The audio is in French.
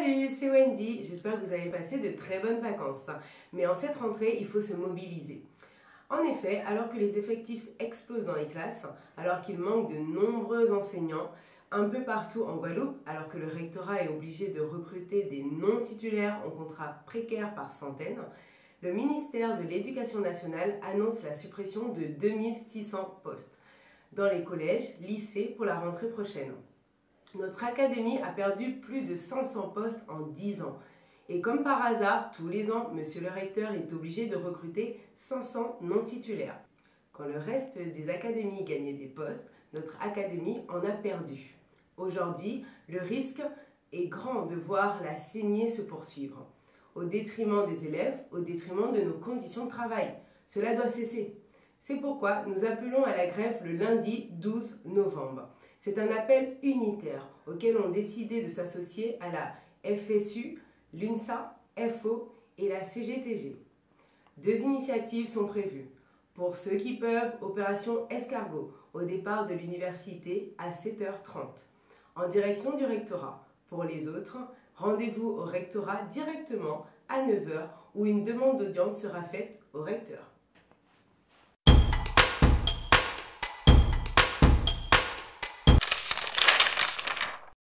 Salut, c'est Wendy. J'espère que vous avez passé de très bonnes vacances. Mais en cette rentrée, il faut se mobiliser. En effet, alors que les effectifs explosent dans les classes, alors qu'il manque de nombreux enseignants un peu partout en Guadeloupe, alors que le rectorat est obligé de recruter des non-titulaires en contrat précaire par centaines, le ministère de l'Éducation nationale annonce la suppression de 2600 postes dans les collèges, lycées pour la rentrée prochaine. Notre académie a perdu plus de 500 postes en 10 ans. Et comme par hasard, tous les ans, monsieur le recteur est obligé de recruter 500 non-titulaires. Quand le reste des académies gagnait des postes, notre académie en a perdu. Aujourd'hui, le risque est grand de voir la saignée se poursuivre, au détriment des élèves, au détriment de nos conditions de travail. Cela doit cesser. C'est pourquoi nous appelons à la grève le lundi 12 novembre. C'est un appel unitaire auquel ont décidé de s'associer à la FSU, l'UNSA, FO et la CGTG. Deux initiatives sont prévues. Pour ceux qui peuvent, opération escargot au départ de l'université à 7h30 en direction du rectorat. Pour les autres, rendez-vous au rectorat directement à 9h où une demande d'audience sera faite au recteur.